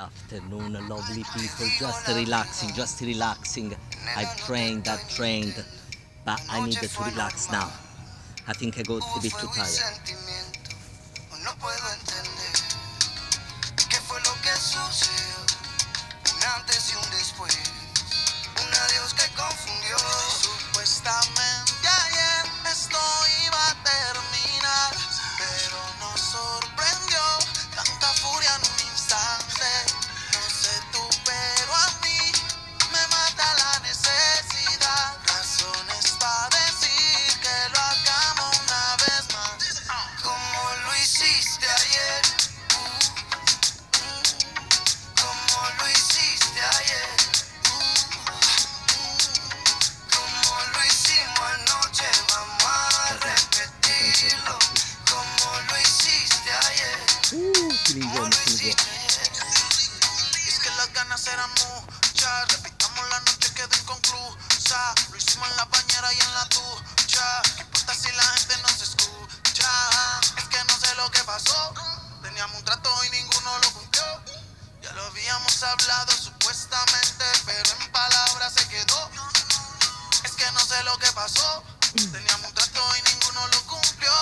afternoon, lovely people, just relaxing, just relaxing. I've trained, I've trained, but I need to relax now. I think I got a bit too tired. Uh, feeling. Es que las ganas eran muchas. Repitamos la noche quedó inconclusa. Lo hicimos en la bañera y en la ducha. ¿Qué importa si la gente no se escucha? Es que no sé lo que pasó. Teníamos un trato y ninguno lo cumplió. Ya lo habíamos hablado supuestamente, pero en palabras se quedó. Es que no sé lo que pasó. Teníamos un trato y ninguno lo cumplió.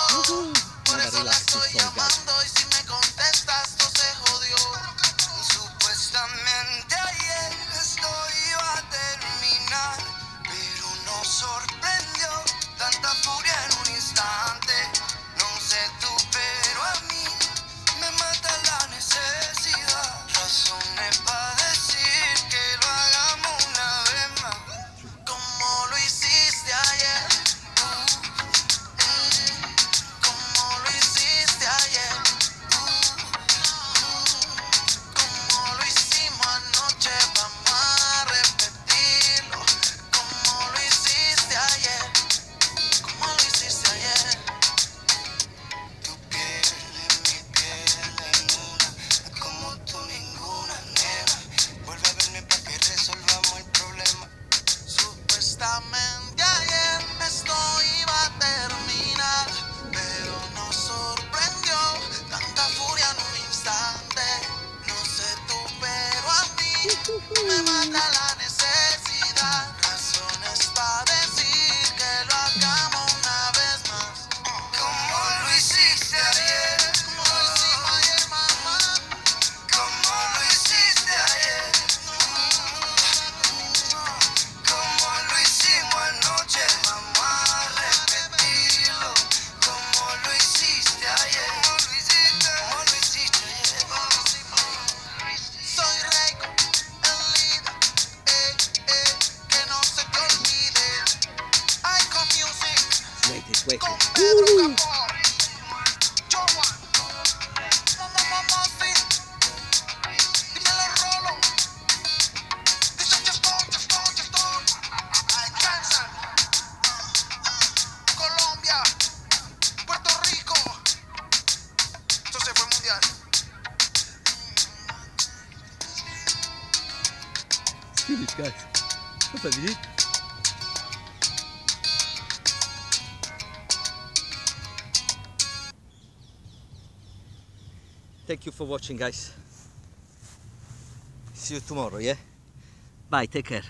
Por eso la estoy llamando y si me Woohoo! de Suecia. Guys. What's up, dude? Thank you for watching guys. See you tomorrow, yeah? Bye, take care.